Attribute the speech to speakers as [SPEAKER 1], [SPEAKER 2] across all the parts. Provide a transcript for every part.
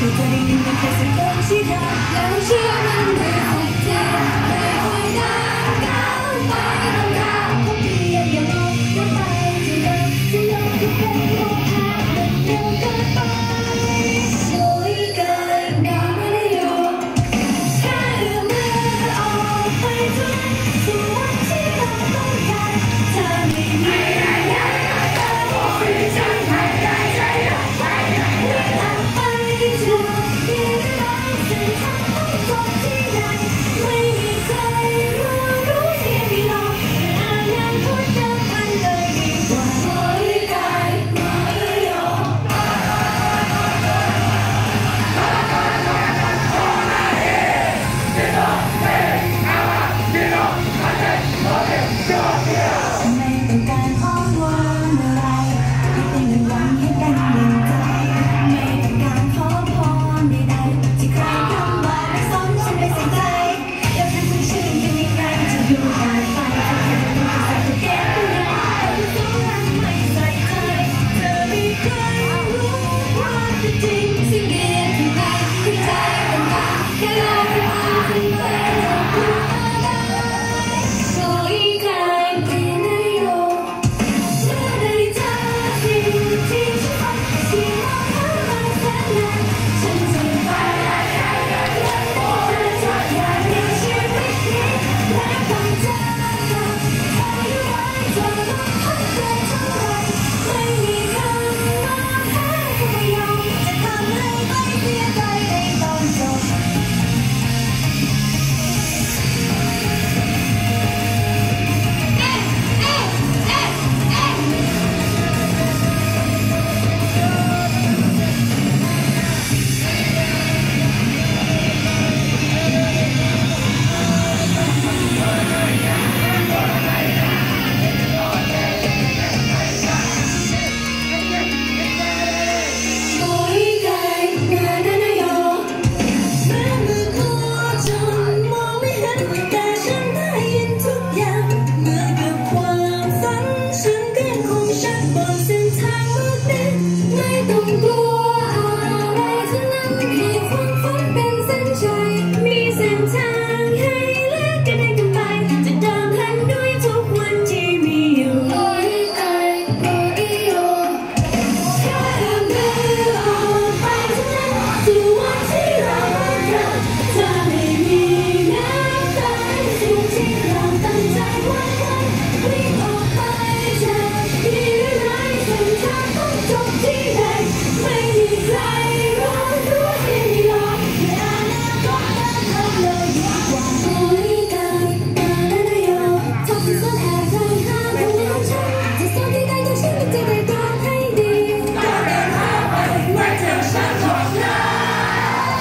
[SPEAKER 1] 그 자리 있는 곳을 봅시다 Yeah.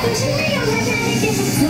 [SPEAKER 1] Hoje eu já disse